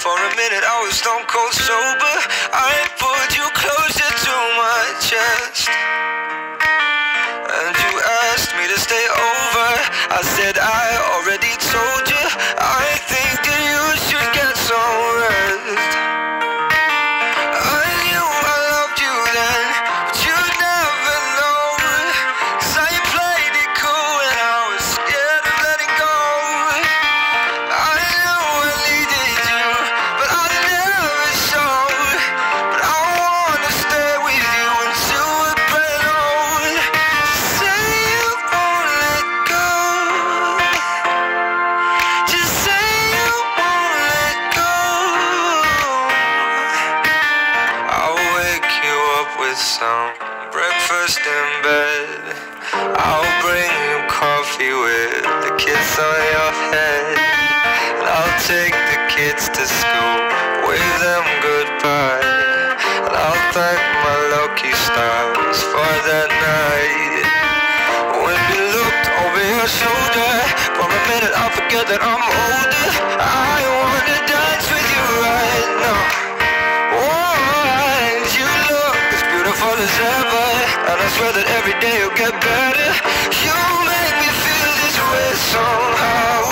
For a minute I was stone cold sober. I pulled you closer to my chest. And you asked me to stay over. I said some breakfast in bed. I'll bring you coffee with the kiss on your head. And I'll take the kids to school, wave them goodbye. And I'll thank my lucky stars for that night. When you looked over your shoulder, for a minute I forget that I'm older. Beautiful as ever, and I swear that every day you'll get better. You make me feel this way so